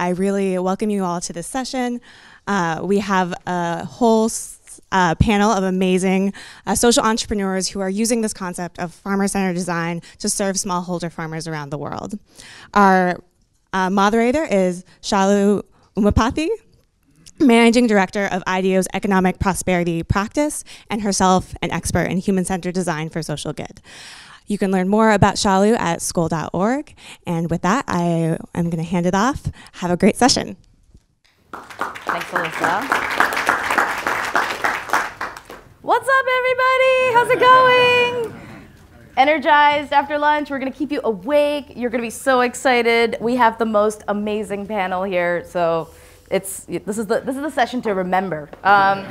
I really welcome you all to this session. Uh, we have a whole uh, panel of amazing uh, social entrepreneurs who are using this concept of farmer-centered design to serve smallholder farmers around the world. Our uh, moderator is Shalu Umapathy, Managing Director of IDEO's Economic Prosperity Practice, and herself an expert in human-centered design for social good. You can learn more about Shalu at skoll.org. And with that, I am going to hand it off. Have a great session. Thanks, Alyssa. What's up, everybody? How's it going? Energized after lunch. We're going to keep you awake. You're going to be so excited. We have the most amazing panel here. So it's this is the this is the session to remember. Um,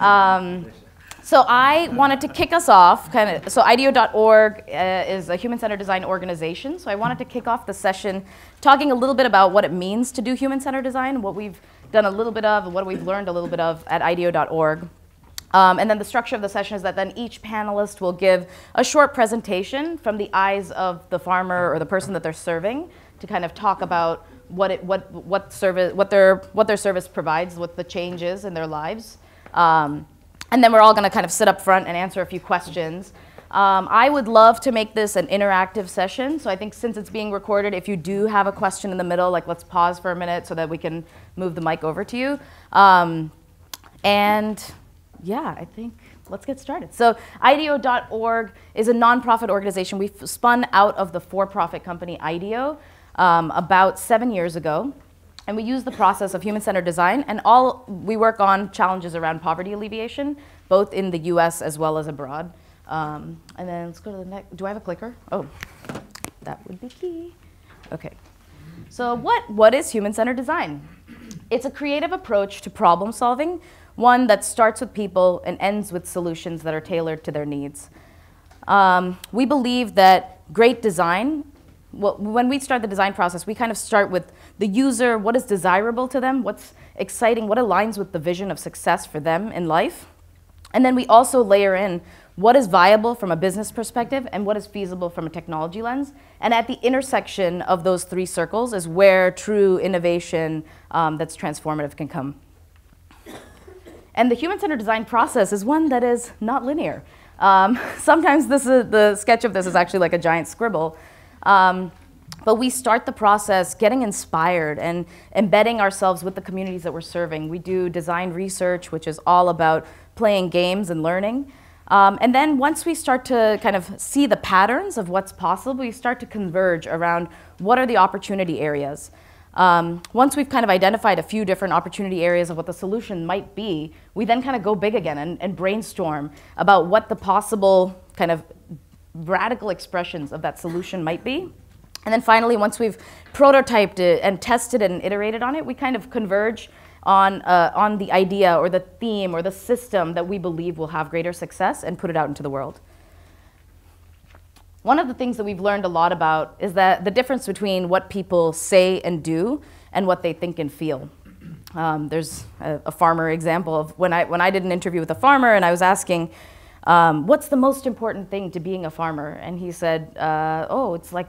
um, so I wanted to kick us off, kind of. So IDEO.org uh, is a human-centered design organization. So I wanted to kick off the session talking a little bit about what it means to do human-centered design, what we've done a little bit of, and what we've learned a little bit of at IDEO.org. Um, and then the structure of the session is that then each panelist will give a short presentation from the eyes of the farmer or the person that they're serving to kind of talk about what it, what what service what their what their service provides, what the changes in their lives. Um, and then we're all going to kind of sit up front and answer a few questions. Um, I would love to make this an interactive session. So I think since it's being recorded, if you do have a question in the middle, like let's pause for a minute so that we can move the mic over to you. Um, and yeah, I think let's get started. So IDEO.org is a nonprofit organization. We spun out of the for-profit company IDEO um, about seven years ago. And we use the process of human-centered design, and all we work on challenges around poverty alleviation, both in the U.S. as well as abroad. Um, and then let's go to the next. Do I have a clicker? Oh, that would be key. Okay. So what what is human-centered design? It's a creative approach to problem solving, one that starts with people and ends with solutions that are tailored to their needs. Um, we believe that great design well, when we start the design process, we kind of start with the user, what is desirable to them, what's exciting, what aligns with the vision of success for them in life. And then we also layer in what is viable from a business perspective and what is feasible from a technology lens. And at the intersection of those three circles is where true innovation um, that's transformative can come. And the human-centered design process is one that is not linear. Um, sometimes this is, the sketch of this is actually like a giant scribble. Um, but we start the process getting inspired and embedding ourselves with the communities that we're serving. We do design research, which is all about playing games and learning. Um, and then once we start to kind of see the patterns of what's possible, we start to converge around what are the opportunity areas. Um, once we've kind of identified a few different opportunity areas of what the solution might be, we then kind of go big again and, and brainstorm about what the possible kind of radical expressions of that solution might be. And then finally, once we've prototyped it and tested and iterated on it, we kind of converge on, uh, on the idea or the theme or the system that we believe will have greater success and put it out into the world. One of the things that we've learned a lot about is that the difference between what people say and do and what they think and feel. Um, there's a, a farmer example of when I, when I did an interview with a farmer and I was asking, um, what's the most important thing to being a farmer? And he said, uh, oh, it's like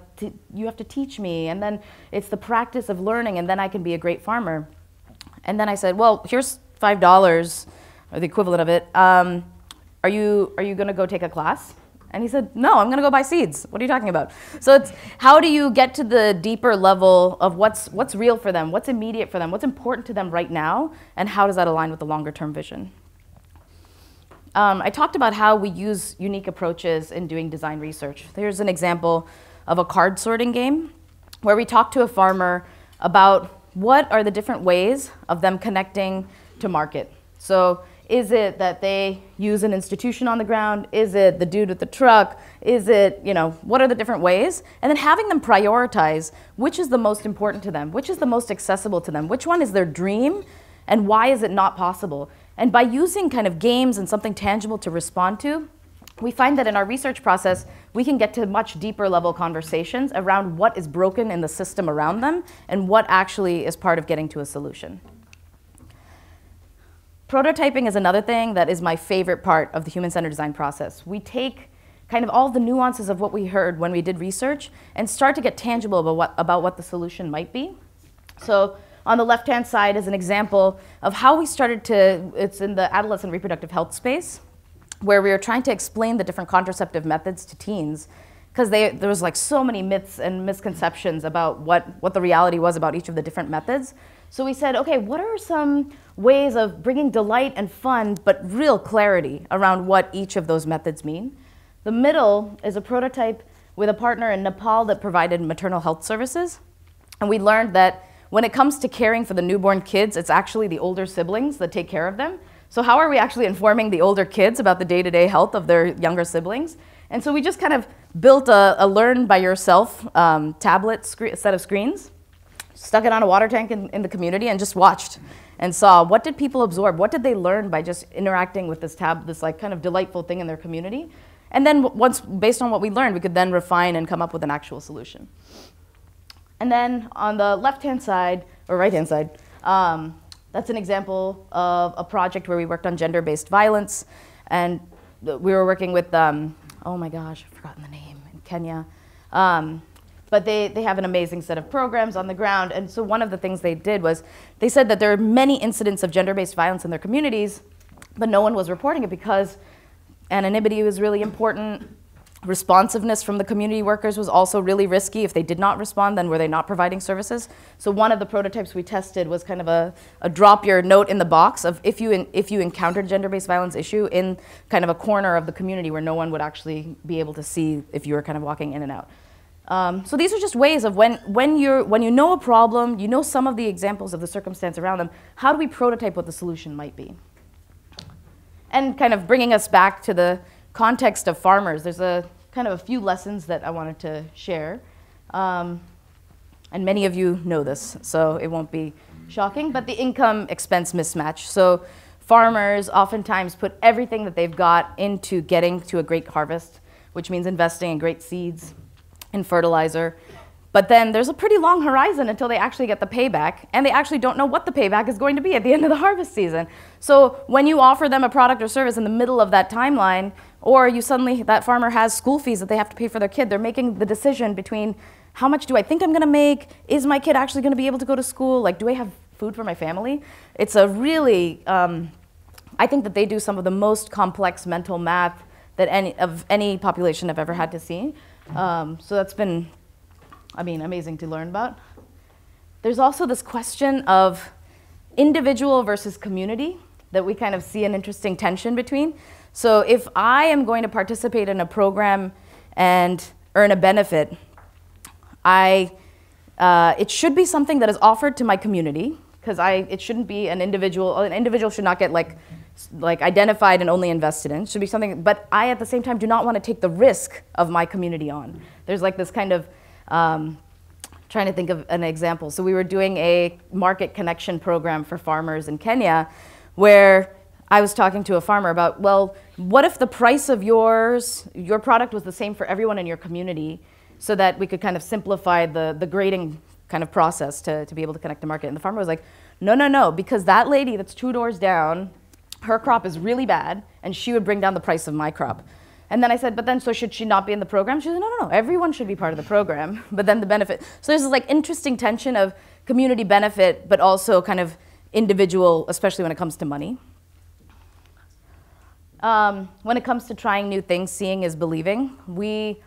you have to teach me, and then it's the practice of learning, and then I can be a great farmer. And then I said, well, here's five dollars, or the equivalent of it. Um, are you are you going to go take a class? And he said, no, I'm going to go buy seeds. What are you talking about? So it's how do you get to the deeper level of what's what's real for them, what's immediate for them, what's important to them right now, and how does that align with the longer term vision? Um, I talked about how we use unique approaches in doing design research. Here's an example of a card sorting game where we talked to a farmer about what are the different ways of them connecting to market. So is it that they use an institution on the ground? Is it the dude with the truck? Is it, you know, what are the different ways? And then having them prioritize which is the most important to them, which is the most accessible to them, which one is their dream, and why is it not possible? And by using kind of games and something tangible to respond to, we find that in our research process, we can get to much deeper level conversations around what is broken in the system around them and what actually is part of getting to a solution. Prototyping is another thing that is my favorite part of the human-centered design process. We take kind of all the nuances of what we heard when we did research and start to get tangible about what, about what the solution might be. So on the left-hand side is an example of how we started to, it's in the adolescent reproductive health space, where we were trying to explain the different contraceptive methods to teens because there was like so many myths and misconceptions about what, what the reality was about each of the different methods. So we said, okay, what are some ways of bringing delight and fun, but real clarity around what each of those methods mean? The middle is a prototype with a partner in Nepal that provided maternal health services. And we learned that when it comes to caring for the newborn kids, it's actually the older siblings that take care of them. So how are we actually informing the older kids about the day-to-day health of their younger siblings? And so we just kind of built a, a learn by yourself um, tablet set of screens, stuck it on a water tank in, in the community, and just watched and saw what did people absorb, what did they learn by just interacting with this tab, this like kind of delightful thing in their community. And then once, based on what we learned, we could then refine and come up with an actual solution. And then on the left-hand side, or right-hand side, um, that's an example of a project where we worked on gender-based violence. And we were working with um, oh my gosh, I've forgotten the name, in Kenya. Um, but they, they have an amazing set of programs on the ground. And so one of the things they did was they said that there are many incidents of gender-based violence in their communities, but no one was reporting it because anonymity was really important. Responsiveness from the community workers was also really risky. If they did not respond, then were they not providing services? So one of the prototypes we tested was kind of a, a drop your note in the box of if you, in, if you encountered gender-based violence issue in kind of a corner of the community where no one would actually be able to see if you were kind of walking in and out. Um, so these are just ways of when, when, you're, when you know a problem, you know some of the examples of the circumstance around them, how do we prototype what the solution might be? And kind of bringing us back to the context of farmers, there's a kind of a few lessons that I wanted to share. Um, and many of you know this, so it won't be shocking, but the income expense mismatch. So farmers oftentimes put everything that they've got into getting to a great harvest, which means investing in great seeds and fertilizer. But then there's a pretty long horizon until they actually get the payback, and they actually don't know what the payback is going to be at the end of the harvest season. So when you offer them a product or service in the middle of that timeline, or you suddenly, that farmer has school fees that they have to pay for their kid, they're making the decision between how much do I think I'm gonna make? Is my kid actually gonna be able to go to school? Like, do I have food for my family? It's a really, um, I think that they do some of the most complex mental math that any, of any population I've ever had to see. Um, so that's been I mean, amazing to learn about. There's also this question of individual versus community that we kind of see an interesting tension between. So if I am going to participate in a program and earn a benefit, I, uh, it should be something that is offered to my community because I, it shouldn't be an individual, an individual should not get like, like identified and only invested in. Should be something, but I at the same time do not want to take the risk of my community on. There's like this kind of um, trying to think of an example. So we were doing a market connection program for farmers in Kenya where I was talking to a farmer about, well, what if the price of yours, your product was the same for everyone in your community so that we could kind of simplify the, the grading kind of process to, to be able to connect to market. And the farmer was like, no, no, no, because that lady that's two doors down, her crop is really bad and she would bring down the price of my crop. And then I said, but then so should she not be in the program? She said, no, no, no, everyone should be part of the program, but then the benefit. So there's this like interesting tension of community benefit, but also kind of individual, especially when it comes to money. Um, when it comes to trying new things, seeing is believing. We,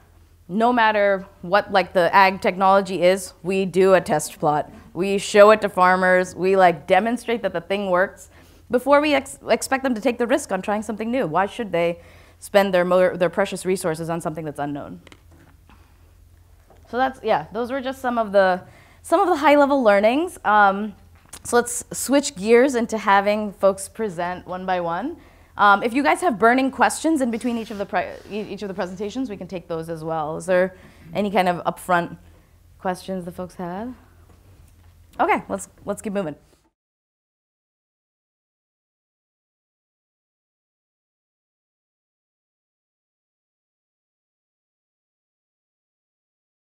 no matter what like the ag technology is, we do a test plot. We show it to farmers. We like demonstrate that the thing works before we ex expect them to take the risk on trying something new. Why should they? Spend their, their precious resources on something that's unknown. So that's, yeah, those were just some of the, some of the high level learnings. Um, so let's switch gears into having folks present one by one. Um, if you guys have burning questions in between each of the each of the presentations, we can take those as well. Is there any kind of upfront questions the folks have? Okay, let's let's keep moving.